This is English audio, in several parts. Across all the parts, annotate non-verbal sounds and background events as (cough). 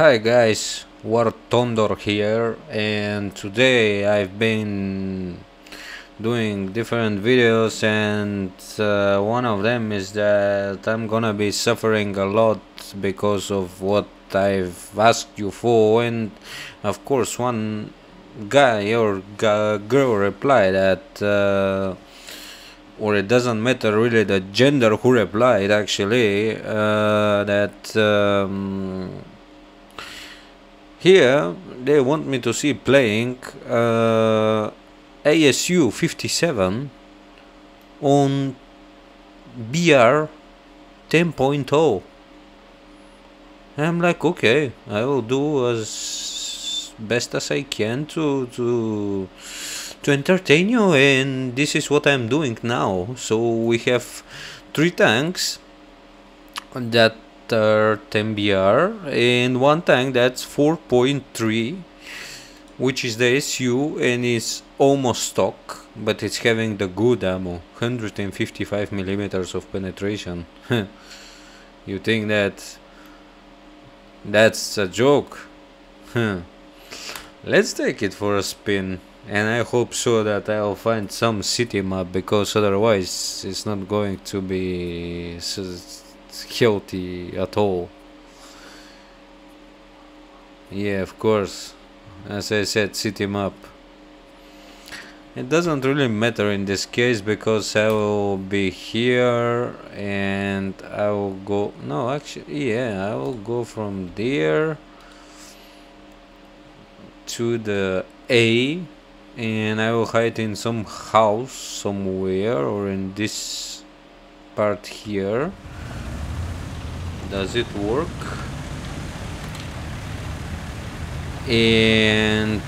Hi guys, War Thunder here and today I've been doing different videos and uh, one of them is that I'm gonna be suffering a lot because of what I've asked you for and of course one guy or girl replied that uh, or it doesn't matter really the gender who replied actually uh, that um, here they want me to see playing uh, ASU 57 on BR 10.0 I'm like okay I will do as best as I can to to to entertain you and this is what I'm doing now. So we have three tanks that are 10 BR and one tank that's 4.3 which is the SU and is almost stock but it's having the good ammo 155 millimeters of penetration. (laughs) You think that that's a joke? (laughs) Let's take it for a spin and I hope so that I'll find some city map because otherwise it's not going to be healthy at all. Yeah of course. As I said city map it doesn't really matter in this case because I will be here and I will go no actually yeah I will go from there to the A and I will hide in some house somewhere or in this part here does it work? And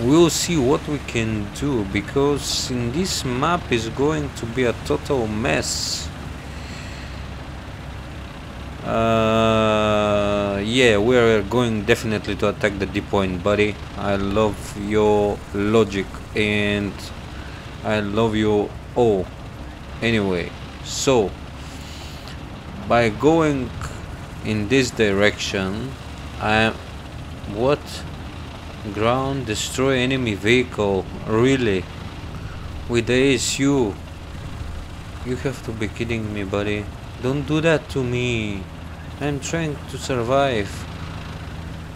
we'll see what we can do because in this map is going to be a total mess. Uh, yeah we're going definitely to attack the D point buddy. I love your logic and I love you all anyway so by going in this direction I am what ground destroy enemy vehicle really with the ASU you have to be kidding me buddy don't do that to me I'm trying to survive.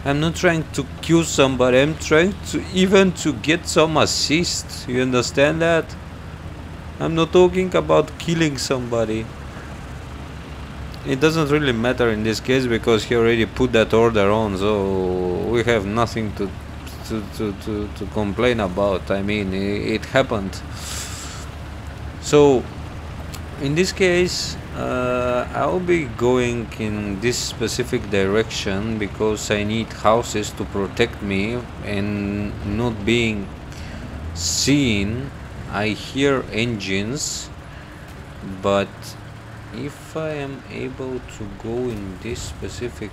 I'm not trying to kill somebody, I'm trying to even to get some assist. You understand that? I'm not talking about killing somebody. It doesn't really matter in this case because he already put that order on, so we have nothing to to, to, to, to complain about. I mean, it, it happened. So, in this case, uh, I'll be going in this specific direction because I need houses to protect me and not being seen. I hear engines, but if I am able to go in this specific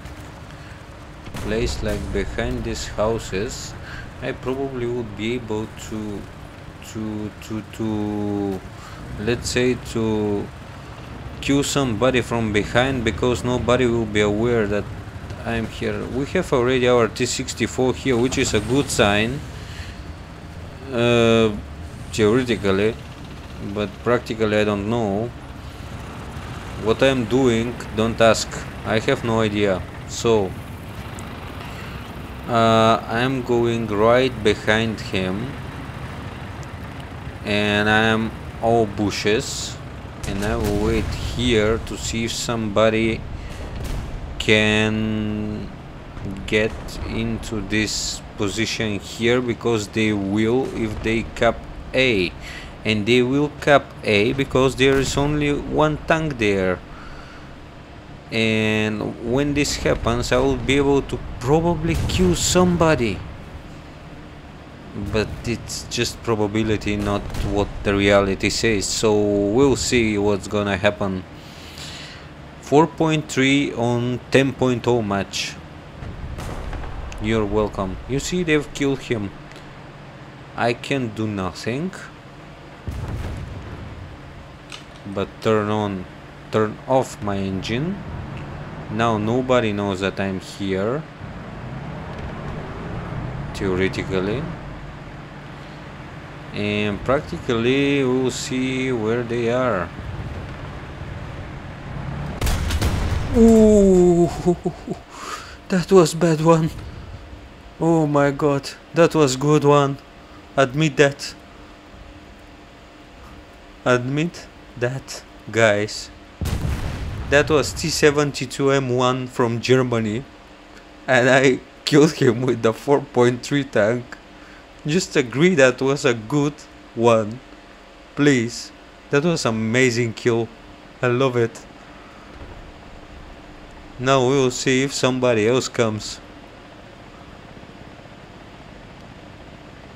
place like behind these houses I probably would be able to to to to let's say to kill somebody from behind because nobody will be aware that I'm here. We have already our T-64 here, which is a good sign, uh, theoretically, but practically I don't know. What I'm doing, don't ask. I have no idea. So, uh, I'm going right behind him and I'm all bushes and I will wait here to see if somebody can get into this position here because they will if they cap A and they will cap A because there is only one tank there. And when this happens I will be able to probably kill somebody. But it's just probability not what the reality says. So we'll see what's gonna happen. 4.3 on 10.0 match. You're welcome. You see they've killed him. I can do nothing but turn on turn off my engine now nobody knows that I'm here theoretically and practically we'll see where they are Ooh, (laughs) that was bad one. Oh my god, that was good one. Admit that. Admit that, guys. That was T-72M1 from Germany. And I killed him with the 4.3 tank. Just agree that was a good one. Please. That was amazing kill. I love it. Now we will see if somebody else comes.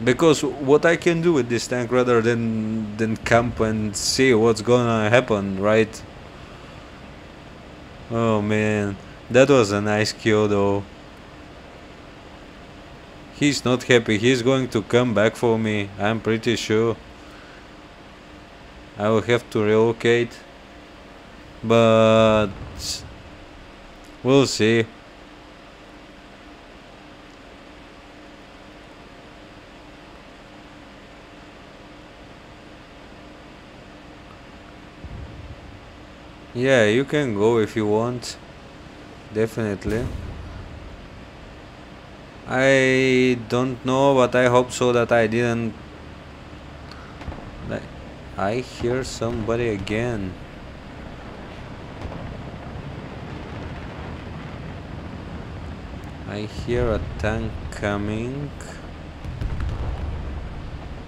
Because what I can do with this tank rather than than camp and see what's gonna happen, right? Oh man, that was a nice kill though. He's not happy, he's going to come back for me, I'm pretty sure. I will have to relocate. But We'll see. Yeah, you can go if you want. Definitely. I don't know, but I hope so that I didn't... I hear somebody again. I hear a tank coming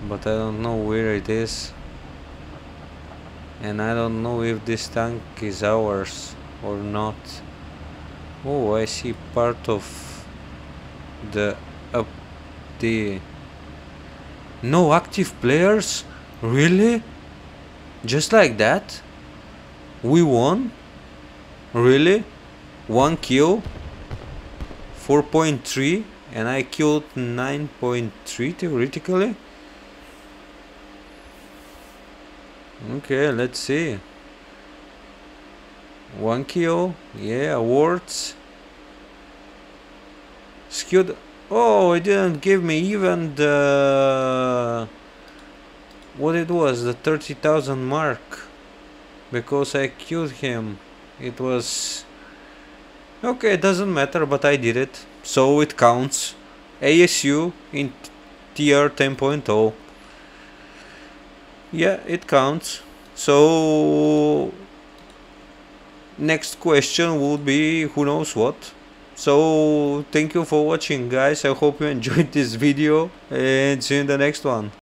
but I don't know where it is and I don't know if this tank is ours or not. Oh I see part of the up the no active players? Really? Just like that? We won? Really? One kill? 4.3 and I killed 9.3 theoretically okay let's see one kill yeah awards skilled oh it didn't give me even the what it was the 30,000 mark because I killed him it was Okay, it doesn't matter, but I did it. So it counts. ASU in tier 10.0. Yeah, it counts. So next question would be who knows what. So thank you for watching guys. I hope you (laughs) enjoyed this video and see you in the next one.